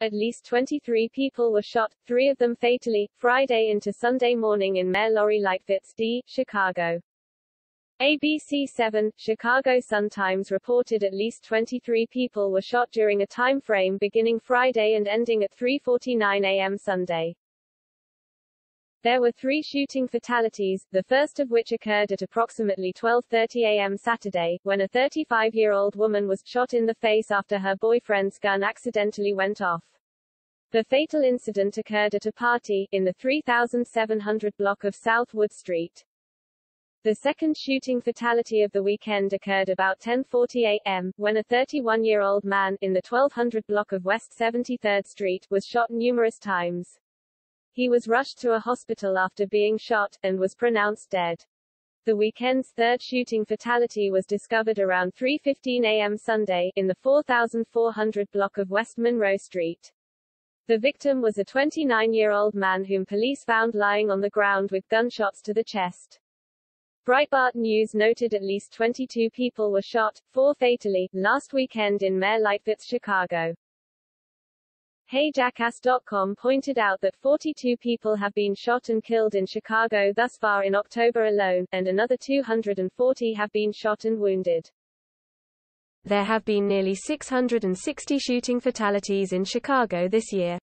At least 23 people were shot, three of them fatally, Friday into Sunday morning in Mayor Lori Lightfoot's D. Chicago. ABC 7, Chicago Sun-Times reported at least 23 people were shot during a time frame beginning Friday and ending at 3.49 a.m. Sunday. There were three shooting fatalities, the first of which occurred at approximately 12.30 a.m. Saturday, when a 35-year-old woman was shot in the face after her boyfriend's gun accidentally went off. The fatal incident occurred at a party, in the 3700 block of South Wood Street. The second shooting fatality of the weekend occurred about 10.40 a.m., when a 31-year-old man, in the 1200 block of West 73rd Street, was shot numerous times. He was rushed to a hospital after being shot, and was pronounced dead. The weekend's third shooting fatality was discovered around 3.15 a.m. Sunday, in the 4400 block of West Monroe Street. The victim was a 29-year-old man whom police found lying on the ground with gunshots to the chest. Breitbart News noted at least 22 people were shot, four fatally, last weekend in Mayor Lightfoot's Chicago. HeyJackass.com pointed out that 42 people have been shot and killed in Chicago thus far in October alone, and another 240 have been shot and wounded. There have been nearly 660 shooting fatalities in Chicago this year.